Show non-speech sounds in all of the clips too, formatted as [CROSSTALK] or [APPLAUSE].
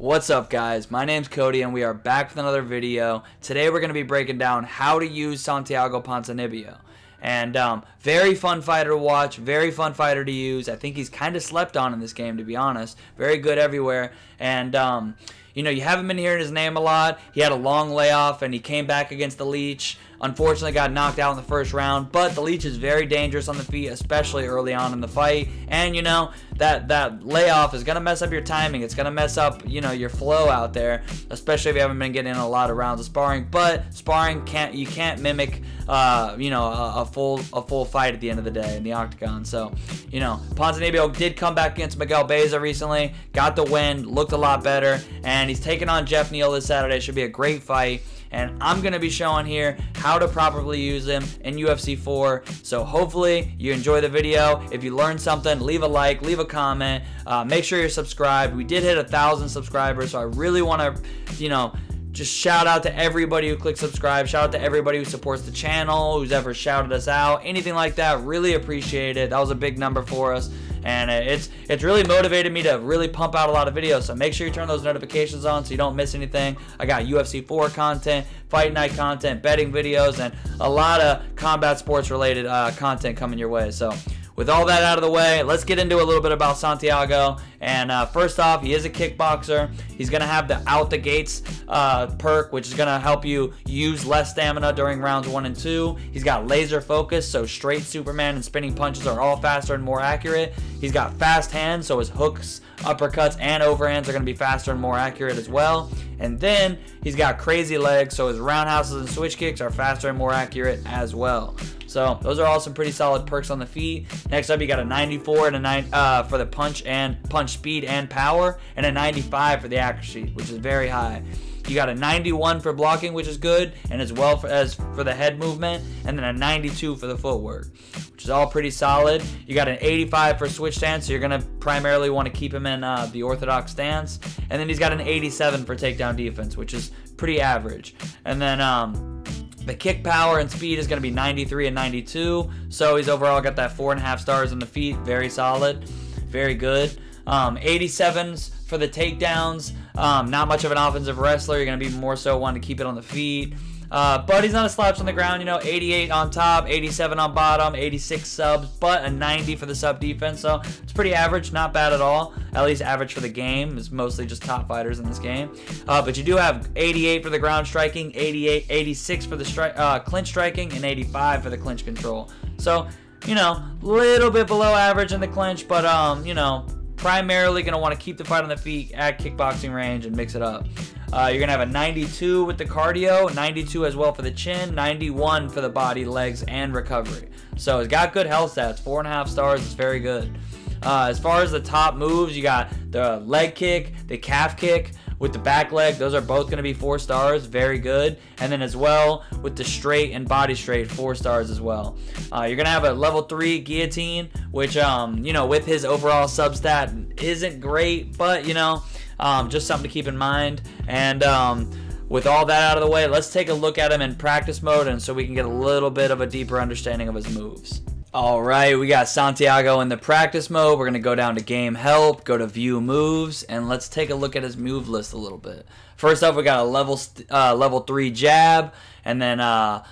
What's up guys, my name's Coty and we are back with another video. Today we're going to be breaking down how to use Santiago Ponzinibbio. And um, very fun fighter to watch, very fun fighter to use. I think he's kind of slept on in this game to be honest. Very good everywhere. And um, you know, you haven't been hearing his name a lot. He had a long layoff and he came back against the Leech. Unfortunately, got knocked out in the first round, but the Leech is very dangerous on the feet, especially early on in the fight. And you know that that layoff is gonna mess up your timing. It's gonna mess up you know your flow out there, especially if you haven't been getting in a lot of rounds of sparring. But sparring can't you can't mimic uh, you know a, a, full a full fight at the end of the day in the octagon. So you know Ponzinibbio did come back against Miguel Baeza recently, got the win, looked a lot better, and he's taking on Geoff Neal this Saturday. Should be a great fight and I'm going to be showing here how to properly use them in UFC 4. So hopefully you enjoy the video. If you learned something, leave a like, leave a comment, uh, make sure you're subscribed. We did hit a thousand subscribers, so I really want to, you know, just shout out to everybody who clicked subscribe. Shout out to everybody who supports the channel, who's ever shouted us out, anything like that. Really appreciate it. That was a big number for us and it's it's really motivated me to really pump out a lot of videos. So make sure you turn those notifications on so you don't miss anything. I got UFC 4 content, fight night content, betting videos, and a lot of combat sports related uh, content coming your way. So with all that out of the way, let's get into a little bit about Santiago. And uh, first off, he is a kickboxer. He's going to have the out the gates uh, perk, which is going to help you use less stamina during rounds one and two. He's got laser focus, so straight Superman and spinning punches are all faster and more accurate. He's got fast hands, so his hooks, uppercuts, and overhands are going to be faster and more accurate as well. And then he's got crazy legs, so his roundhouses and switch kicks are faster and more accurate as well. So those are all some pretty solid perks on the feet. Next up, you got a 94 and a 9 uh, for the punch and punch speed and power, and a 95 for the accuracy, which is very high. You got a 91 for blocking, which is good, and as well for, as for the head movement, and then a 92 for the footwork, which is all pretty solid. You got an 85 for switch stance, so you're to primarily want to keep him in uh, the orthodox stance. And then he's got an 87 for takedown defense, which is pretty average. And then um, the kick power and speed is going to be 93 and 92. So he's overall got that four and a half stars on the feet. Very solid. Very good. Um, 87s for the takedowns. Um, not much of an offensive wrestler. You're going to be more so one to keep it on the feet. Uh, but he's not a slaps on the ground, you know, 88 on top, 87 on bottom, 86 subs, but a 90 for the sub defense. So it's pretty average, not bad at all. At least average for the game. It's mostly just top fighters in this game. Uh, but you do have 88 for the ground striking, 88, 86 for the stri uh, clinch striking, and 85 for the clinch control. So, you know, little bit below average in the clinch, but um, you know, primarily going to want to keep the fight on the feet at kickboxing range and mix it up. Uh, you're going to have a 92 with the cardio, 92 as well for the chin, 91 for the body, legs, and recovery. So it's got good health stats. Four and a half stars is very good. Uh, as far as the top moves, you got the leg kick, the calf kick, with the back leg. Those are both going to be four stars. Very good. And then as well with the straight and body straight, four stars as well. Uh, you're going to have a level three guillotine, which, um, you know, with his overall substat isn't great, but, you know, um, just something to keep in mind. And, um, with all that out of the way, let's take a look at him in practice mode and so we can get a little bit of a deeper understanding of his moves. All right, we got Santiago in the practice mode. We're going to go down to game help, go to view moves, and let's take a look at his move list a little bit. First up, we got a level uh, level 3 jab, and then uh,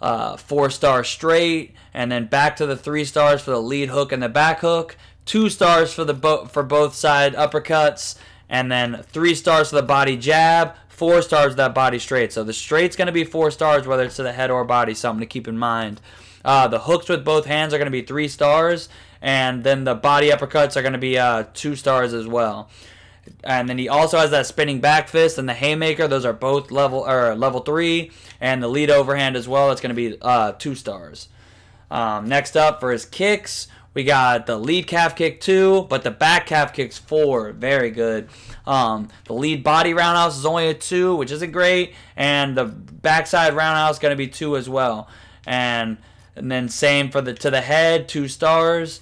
uh, 4 star straight, and then back to the 3 stars for the lead hook and the back hook, 2 stars for the bo for both side uppercuts, and then 3 stars for the body jab, 4 stars that body straight. So the straight's going to be 4 stars whether it's to the head or body, something to keep in mind. Uh, the hooks with both hands are going to be three stars, and then the body uppercuts are going to be uh, two stars as well. And then he also has that spinning back fist and the haymaker. Those are both level or level three, and the lead overhand as well. It's going to be uh, two stars. Um, next up for his kicks, we got the lead calf kick two, but the back calf kick's four. Very good. Um, the lead body roundhouse is only a two, which isn't great, and the backside roundhouse is going to be two as well. And and then same for the to the head, two stars.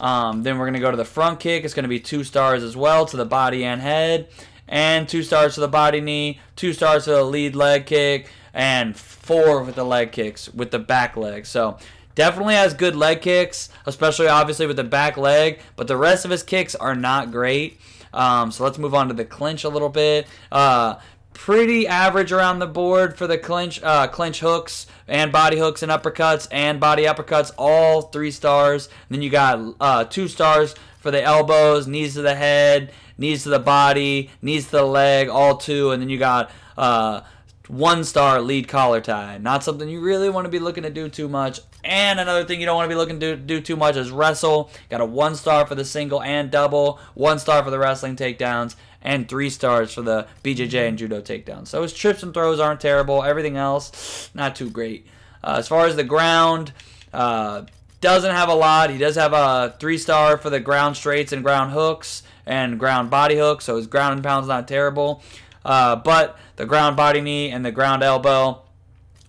Um, then we're going to go to the front kick. It's going to be two stars as well to the body and head. And two stars to the body knee, two stars to the lead leg kick, and four with the leg kicks with the back leg. So definitely has good leg kicks, especially obviously with the back leg, but the rest of his kicks are not great. Um, so let's move on to the clinch a little bit. Uh, pretty average around the board for the clinch uh, clinch hooks and body hooks and uppercuts and body uppercuts all three stars. And then you got uh, two stars for the elbows knees to the head knees to the body knees to the leg all two. And then you got uh, one star lead collar tie. Not something you really want to be looking to do too much. And another thing you don't want to be looking to do too much is wrestle. Got a one star for the single and double one star for the wrestling takedowns and three stars for the BJJ and judo takedowns. So his trips and throws aren't terrible. Everything else, not too great. Uh, as far as the ground, uh, doesn't have a lot. He does have a three star for the ground straights and ground hooks and ground body hooks. So his ground and pound's not terrible. Uh, but the ground body knee and the ground elbow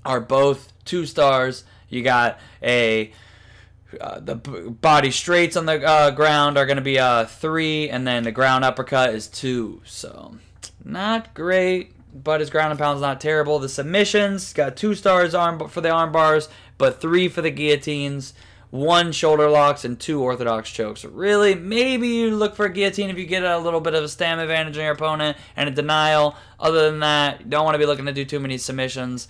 are both two stars. You got a uh, the body straights on the uh, ground are going to be a uh, three, and then the ground uppercut is two. So not great, but his ground and pound is not terrible. The submissions got two stars arm for the arm bars, but three for the guillotines, one shoulder locks, and two orthodox chokes. really, maybe you look for a guillotine if you get a little bit of a stamina advantage on your opponent and a denial. Other than that, you don't want to be looking to do too many submissions.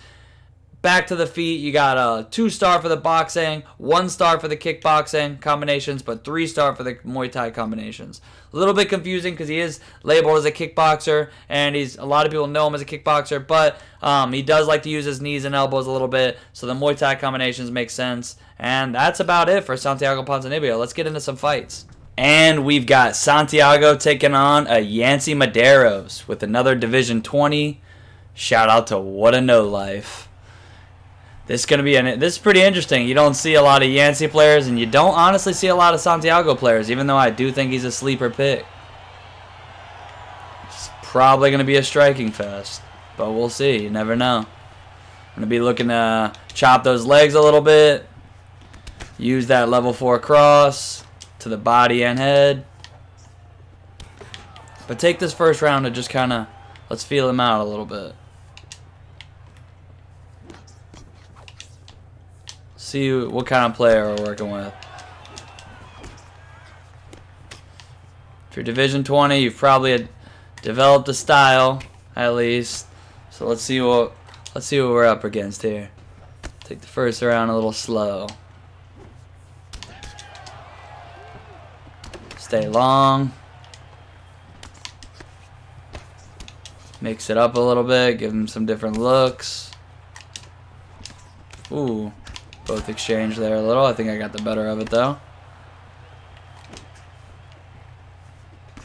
Back to the feet, you got a two star for the boxing, one star for the kickboxing combinations, but three star for the Muay Thai combinations. A little bit confusing because he is labeled as a kickboxer, and he's a lot of people know him as a kickboxer, but um, he does like to use his knees and elbows a little bit, so the Muay Thai combinations make sense. And that's about it for Santiago Ponzinibbio. Let's get into some fights. And we've got Santiago taking on a Yancy Medeiros with another Division 20. Shout out to What a No Life. This is going to be an, this is pretty interesting. You don't see a lot of Yancy players, and you don't honestly see a lot of Santiago players, even though I do think he's a sleeper pick. It's probably going to be a striking fest, but we'll see. You never know. I'm going to be looking to chop those legs a little bit, use that level 4 cross to the body and head. But take this first round to just kind of, let's feel him out a little bit. See what kind of player we're working with. If you're Division 20, you've probably developed a style, at least. So let's see what let's see what we're up against here. Take the first round a little slow. Stay long. Mix it up a little bit, give him some different looks. Ooh, both exchange there a little. I think I got the better of it though.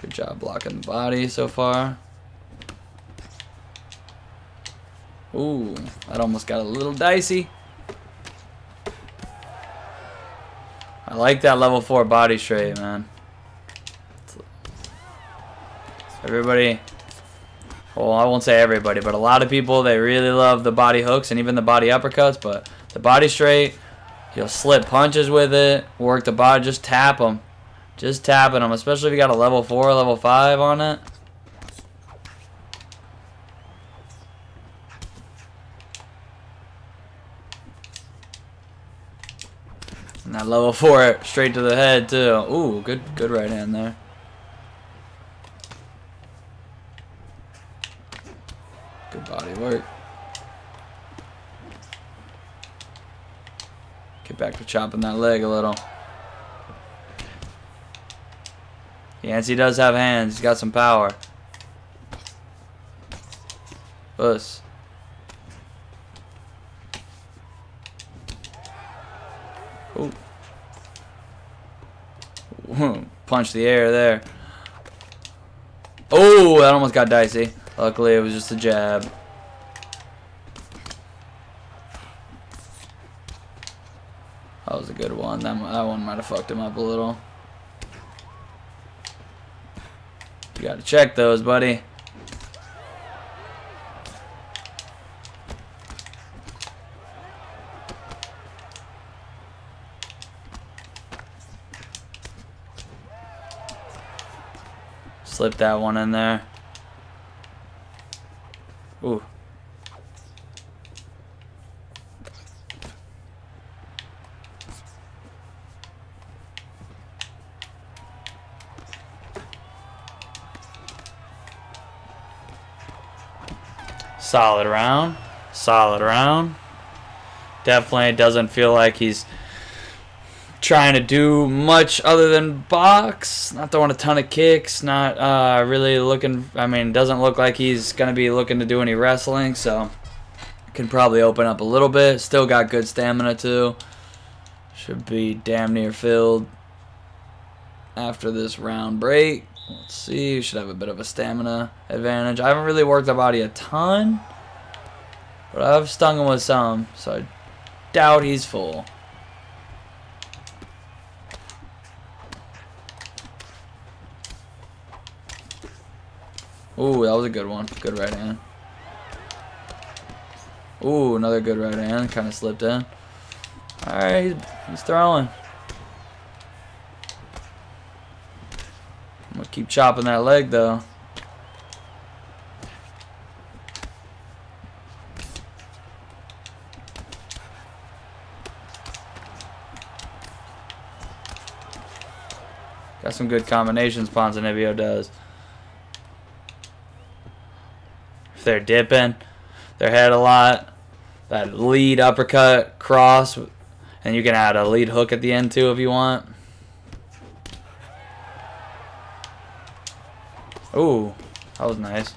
Good job blocking the body so far. Ooh, that almost got a little dicey. I like that level 4 body straight, man. Everybody, well, I won't say everybody, but a lot of people, they really love the body hooks and even the body uppercuts, but the body straight. He'll slip punches with it, work the body, just tap them. Just tapping them, especially if you got a level 4, level 5 on it. And that level 4 straight to the head too. Ooh, good good right hand there. Good body work. Back to chopping that leg a little. He does have hands. He's got some power. Puss. Ooh. [LAUGHS] Punch the air there. Oh, that almost got dicey. Luckily, it was just a jab. That was a good one. That, that one might have fucked him up a little. You gotta check those, buddy. Slip that one in there. Ooh. Solid round. Solid round. Definitely doesn't feel like he's trying to do much other than box. Not throwing a ton of kicks. Not uh, really looking. I mean, doesn't look like he's going to be looking to do any wrestling. So can probably open up a little bit. Still got good stamina too. Should be damn near filled after this round break. Let's see. Should have a bit of a stamina advantage. I haven't really worked the body a ton. But I've stung him with some. So I doubt he's full. Ooh, that was a good one. Good right hand. Ooh, another good right hand. Kind of slipped in. Alright, he's throwing. I'm going to keep chopping that leg, though. Got some good combinations Ponzinibbio does. If they're dipping their head a lot, that lead uppercut cross, and you can add a lead hook at the end too if you want. Ooh, that was nice.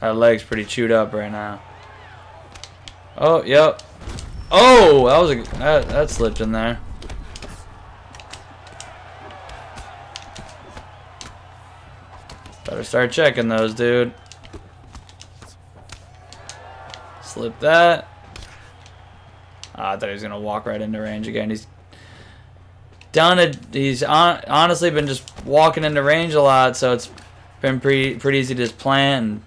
That leg's pretty chewed up right now. Oh, yep. Oh, that was a that, that slipped in there. Better start checking those, dude. Slip that. Oh, I thought he was gonna walk right into range again. He's done it. He's on, honestly been just walking into range a lot, so it's been pretty pretty easy to just plant and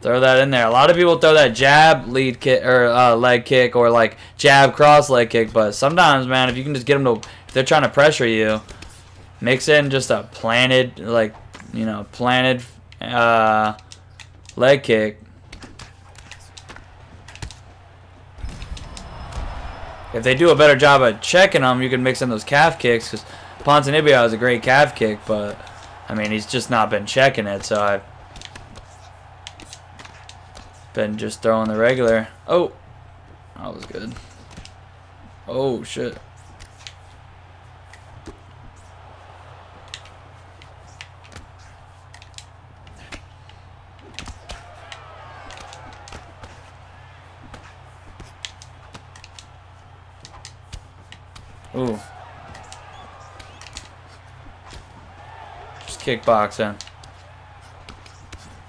throw that in there. A lot of people throw that jab lead kick or uh, leg kick or like jab cross leg kick, but sometimes, man, if you can just get them to, if they're trying to pressure you, mix in just a planted like you know planted uh, leg kick if they do a better job at checking them, you can mix in those calf kicks. Because Ponzinibbio is a great calf kick, but I mean he's just not been checking it. So I've been just throwing the regular. Oh, that was good. Oh shit. Ooh. Just kickboxing.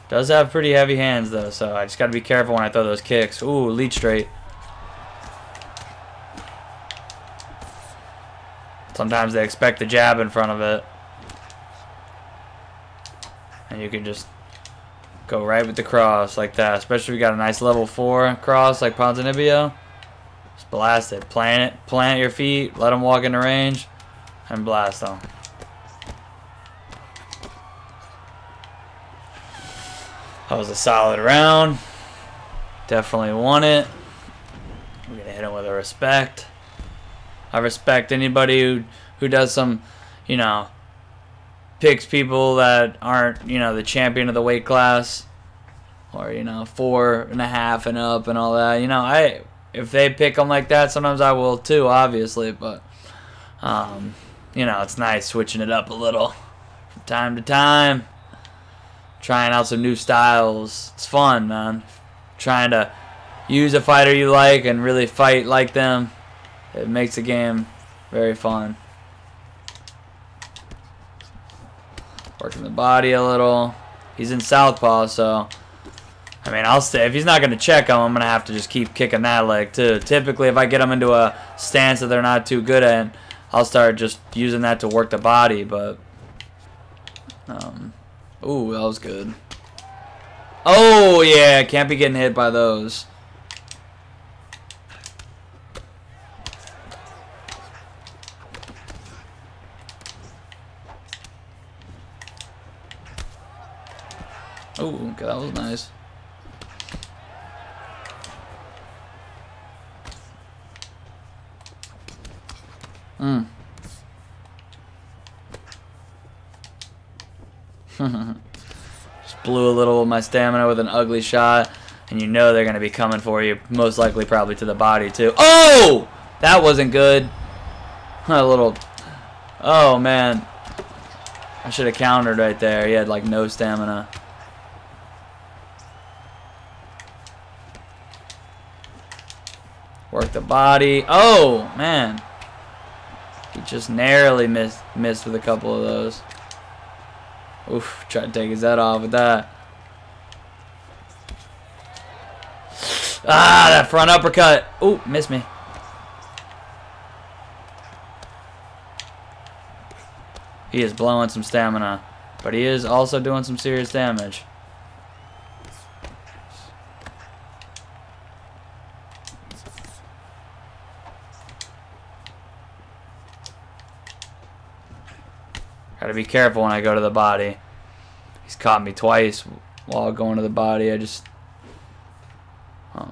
Does have pretty heavy hands though, so I just gotta be careful when I throw those kicks. Ooh, lead straight. Sometimes they expect the jab in front of it. And you can just go right with the cross like that. Especially if you got a nice level 4 cross like Ponzinibbio. Just blast it. Plant it. Plant your feet. Let them walk into range. And blast them. That was a solid round. Definitely won it. We're going to hit him with a respect. I respect anybody who, who does some, you know, picks people that aren't, you know, the champion of the weight class. Or, you know, four and a half and up and all that. You know, I if they pick them like that, sometimes I will too, obviously. But, um, you know, it's nice switching it up a little from time to time. Trying out some new styles. It's fun, man. Trying to use a fighter you like and really fight like them. It makes the game very fun. Working the body a little. He's in southpaw, so I mean, I'll stay. If he's not going to check him, I'm going to have to just keep kicking that leg, too. Typically, if I get them into a stance that they're not too good at, I'll start just using that to work the body, but... Um, ooh, that was good. Oh, yeah, can't be getting hit by those. Oh, okay, that was nice. Mm. [LAUGHS] Just blew a little of my stamina with an ugly shot. And you know they're going to be coming for you. Most likely probably to the body too. Oh! That wasn't good. [LAUGHS] A little... Oh, man. I should have countered right there. He had like no stamina. Work the body. Oh, man. He just narrowly missed, missed with a couple of those. Oof, try to take his head off with that. Ah, that front uppercut. Ooh, missed me. He is blowing some stamina, but he is also doing some serious damage. Be careful when I go to the body. He's caught me twice while going to the body. I just...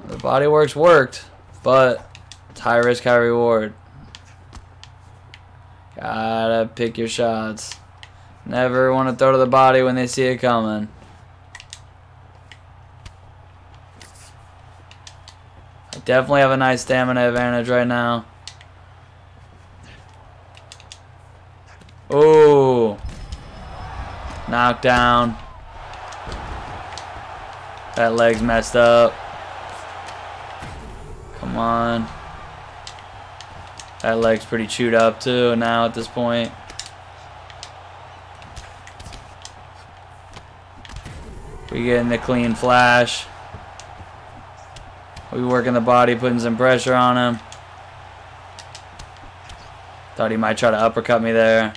The body works worked, but it's high risk, high reward. Gotta pick your shots. Never want to throw to the body when they see it coming. I definitely have a nice stamina advantage right now. Oh. Knockdown. That leg's messed up. Come on. That leg's pretty chewed up too now at this point. We getting the clean flash. We working the body, putting some pressure on him. Thought he might try to uppercut me there.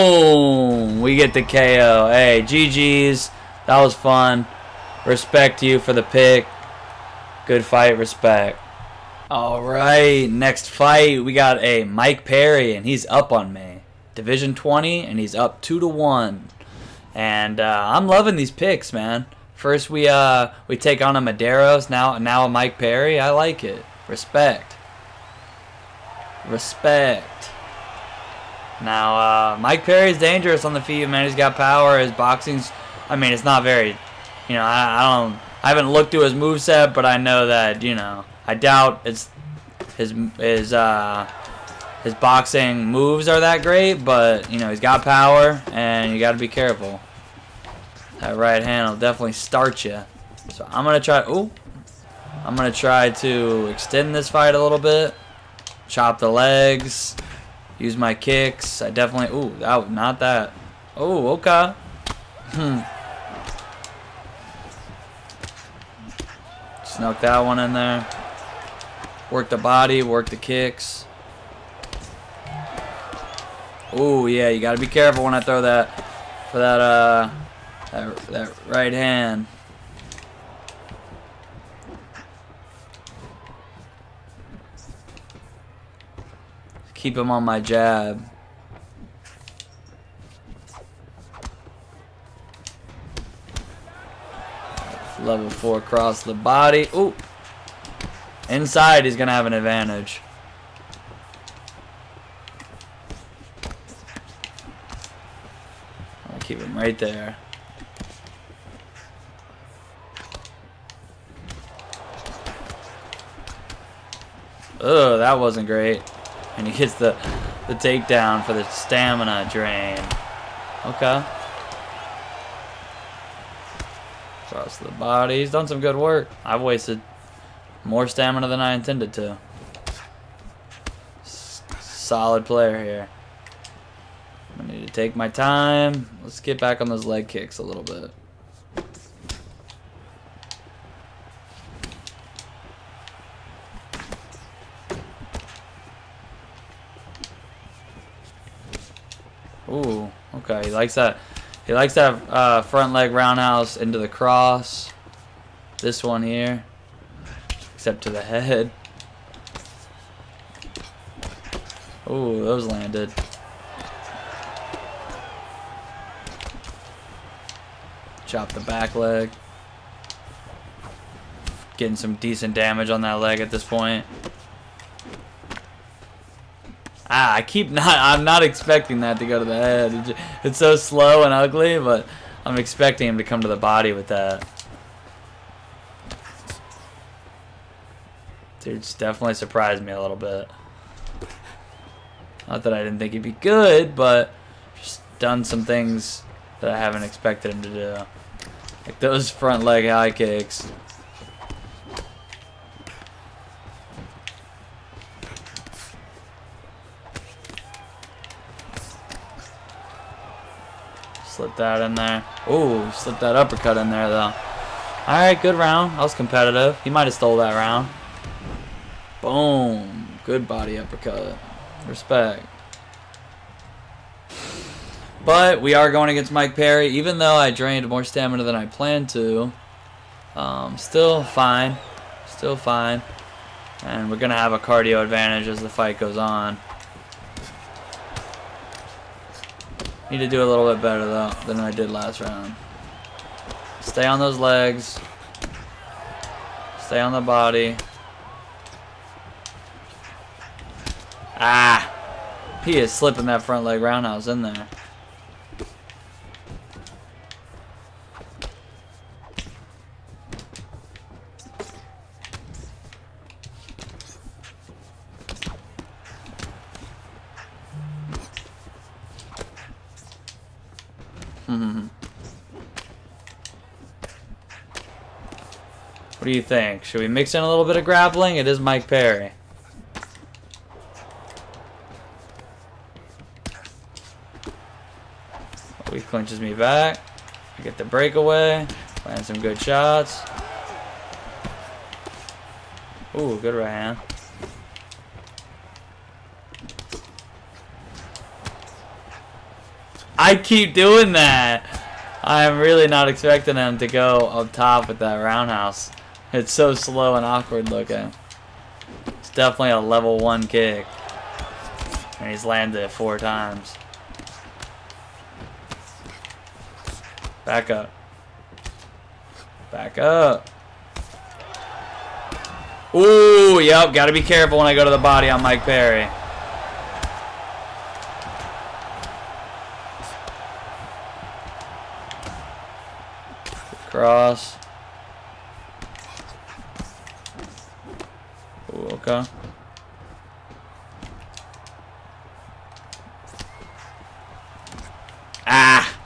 Boom! We get the KO. Hey, GG's. That was fun. Respect you for the pick. Good fight, respect. All right, next fight we got a Mike Perry, and he's up on me. Division 20, and he's up two to one. And uh, I'm loving these picks, man. First we uh we take on a Medeiros, now now a Mike Perry. I like it. Respect. Respect. Now, uh, Mike Perry's dangerous on the feet, man. He's got power. His boxing's, I mean, it's not very, you know, I, I don't, I haven't looked through his move set, but I know that, you know, I doubt it's his, his, uh, his boxing moves are that great, but, you know, he's got power, and you got to be careful. That right hand will definitely start you. So I'm going to try, ooh, I'm going to try to extend this fight a little bit. Chop the legs. Use my kicks. I definitely... Ooh, that, not that. Oh, okay. Hmm. Snuck that one in there. Work the body, work the kicks. Ooh, yeah, you gotta be careful when I throw that for that uh that, that right hand. Keep him on my jab. Level 4 across the body. Ooh. Inside, he's going to have an advantage. I'll keep him right there. Oh, that wasn't great. And he gets the, the takedown for the stamina drain. Okay. Across the body. He's done some good work. I've wasted more stamina than I intended to. S solid player here. I need to take my time. Let's get back on those leg kicks a little bit. Ooh, okay. He likes that. He likes that uh, front leg roundhouse into the cross. This one here, except to the head. Ooh, those landed. Chop the back leg. Getting some decent damage on that leg at this point. Ah, I keep not. I'm not expecting that to go to the head. It's so slow and ugly, but I'm expecting him to come to the body with that. Dude's definitely surprised me a little bit. Not that I didn't think he'd be good, but just done some things that I haven't expected him to do. Like those front leg high kicks. Slip that in there. Ooh, slip that uppercut in there though. Alright, good round. I was competitive. He might have stole that round. Boom. Good body uppercut. Respect. But we are going against Mike Perry, even though I drained more stamina than I planned to. Um, still fine. Still fine. And we're going to have a cardio advantage as the fight goes on. Need to do a little bit better, though, than I did last round. Stay on those legs. Stay on the body. Ah! He is slipping that front leg roundhouse in there. Do you think? Should we mix in a little bit of grappling? It is Mike Perry. Oh, he clinches me back. I get the breakaway. Land some good shots. Ooh, good right hand. I keep doing that. I am really not expecting him to go up top with that roundhouse. It's so slow and awkward looking. It's definitely a level one kick. And he's landed it four times. Back up. Back up. Ooh, yep, gotta be careful when I go to the body on Mike Perry. Cross. Ooh. Ah!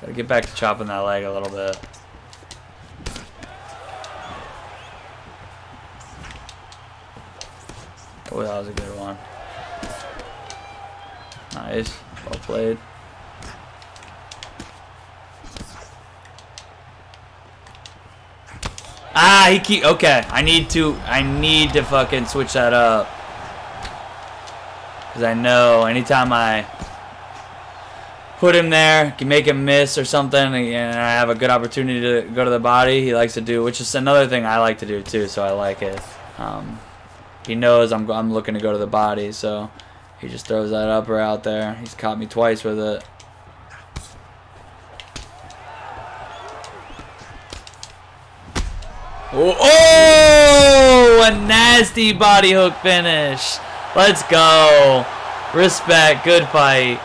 Gotta get back to chopping that leg a little bit. Oh, that was a good one. Nice. Well played. Ah, he keep okay. I need to I need to fucking switch that up. Cause I know anytime I put him there, can make him miss or something, and I have a good opportunity to go to the body, he likes to do, which is another thing I like to do too, so I like it. Um, he knows I'm, I'm looking to go to the body, so he just throws that upper out there. He's caught me twice with it. Oh, a nasty body hook finish. Let's go. Respect. Good fight.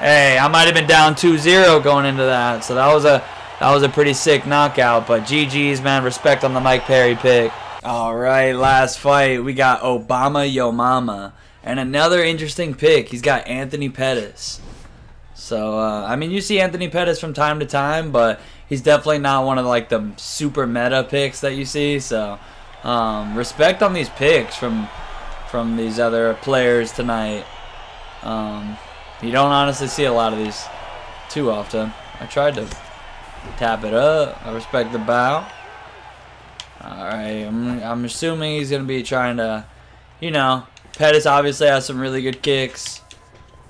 Hey, I might have been down 2-0 going into that. So that was a that was a pretty sick knockout. But GG's, man. Respect on the Mike Perry pick. All right, last fight. We got Obama Yo Mama. And another interesting pick. He's got Anthony Pettis. So, uh, I mean, you see Anthony Pettis from time to time, but he's definitely not one of like the super meta picks that you see. So, um, respect on these picks from from these other players tonight. Um, you don't honestly see a lot of these too often. I tried to tap it up. I respect the bow. Alright, I'm, I'm assuming he's going to be trying to, you know, Pettis obviously has some really good kicks.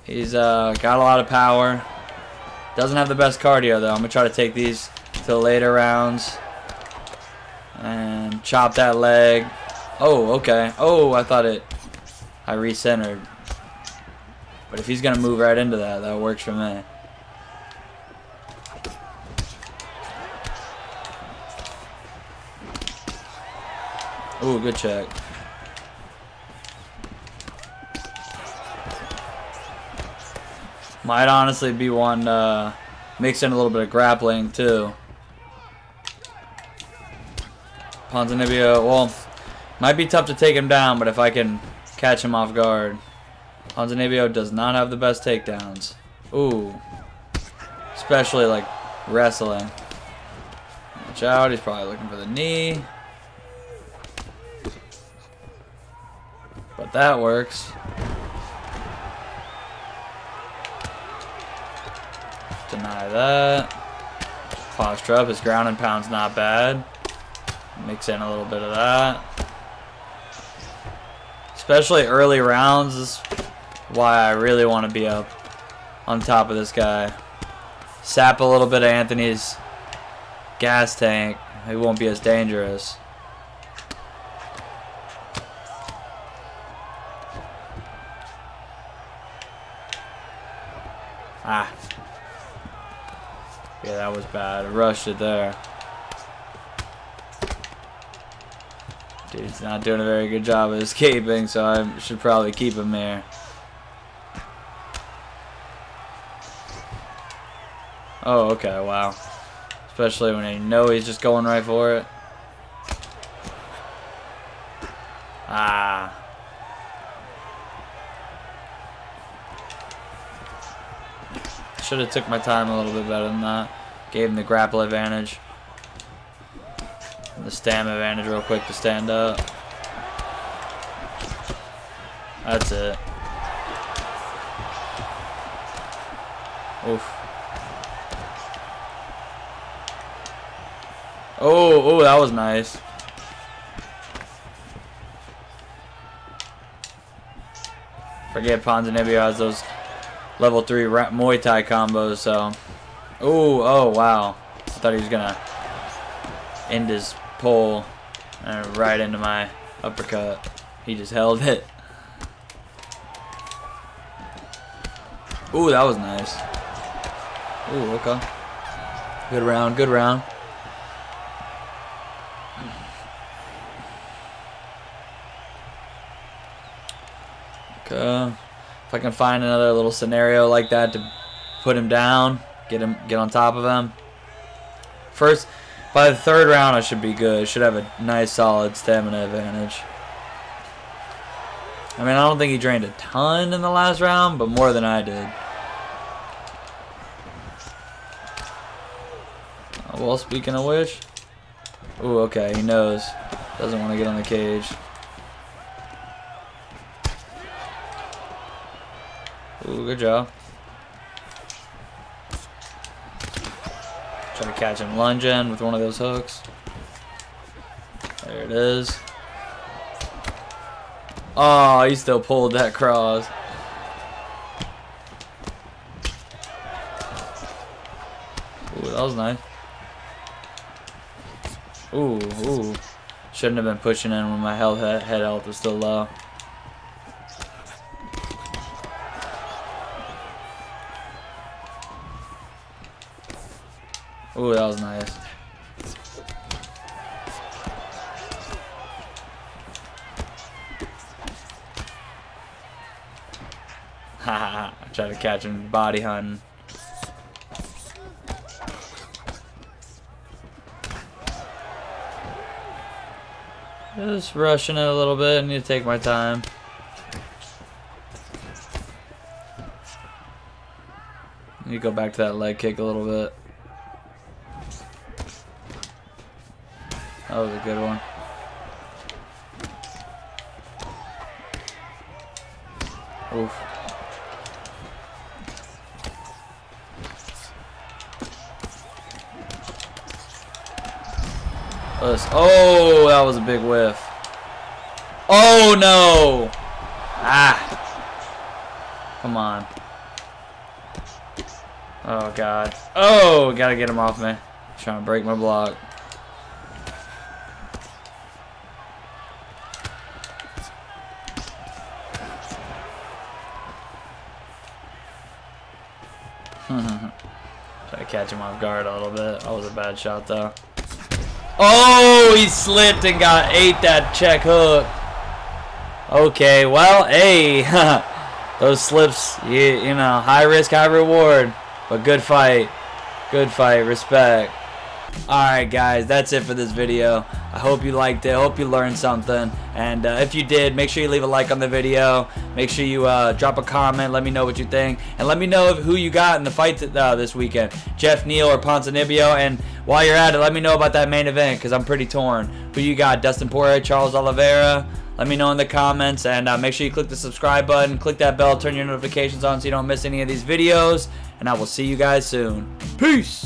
He's uh, got a lot of power. Doesn't have the best cardio though. I'm gonna try to take these to the later rounds and chop that leg. Oh, okay. Oh, I thought it. I recentered. But if he's gonna move right into that, that works for me. Ooh, good check. Might honestly be one uh, mix in a little bit of grappling too. Ponzinibbio, well, might be tough to take him down, but if I can catch him off guard. Ponzinibbio does not have the best takedowns. Ooh. Especially like wrestling. Watch out, he's probably looking for the knee. But that works. That. Posture up. His ground and pound's not bad. Mix in a little bit of that. Especially early rounds is why I really want to be up on top of this guy. Sap a little bit of Anthony's gas tank. He won't be as dangerous. Bad. I rushed it there. Dude's not doing a very good job of escaping, so I should probably keep him there. Oh, okay, wow. Especially when you know he's just going right for it. Ah. Should have took my time a little bit better than that. Gave him the grapple advantage. And the stamina advantage real quick to stand up. That's it. Oof. Oh, oh, that was nice. Forget Ponzinibbio has those level 3 Muay Thai combos, so... Oh, oh, wow. I thought he was going to end his pull uh, and right into my uppercut. He just held it. Ooh, that was nice. Ooh, okay. Good round, good round. Okay. If I can find another little scenario like that to put him down, get him, get on top of him. First, by the third round, I should be good. Should have a nice, solid stamina advantage. I mean, I don't think he drained a ton in the last round, but more than I did. Oh, well, speaking of which, ooh, okay, he knows. Doesn't want to get on the cage. Ooh, good job. Catch him lunging with one of those hooks. There it is. Oh, he still pulled that cross. Ooh, that was nice. Ooh, ooh. Shouldn't have been pushing in when my health head health was still low. Ooh, that was nice. [LAUGHS] Haha, try to catch him body hunting. Just rushing it a little bit. I need to take my time. Need to go back to that leg kick a little bit. That was a good one. Oof. Us. Oh, that was a big whiff. Oh, no. Ah. Come on. Oh, God. Oh, gotta get him off me. Trying to break my block. Catch him off guard a little bit. That was a bad shot, though. Oh, he slipped and got ate that check hook. Okay, well, hey, [LAUGHS] those slips, you, you know, high risk, high reward, but good fight. Good fight, respect. Alright guys, that's it for this video. I hope you liked it. I hope you learned something. And uh, if you did, make sure you leave a like on the video. Make sure you uh, drop a comment. Let me know what you think. And let me know who you got in the fight uh, this weekend. Geoff Neal or Ponzinibbio. And while you're at it, let me know about that main event because I'm pretty torn. Who you got? Dustin Poirier, Charles Oliveira? Let me know in the comments. And uh, make sure you click the subscribe button. Click that bell. Turn your notifications on so you don't miss any of these videos. And I will see you guys soon. Peace!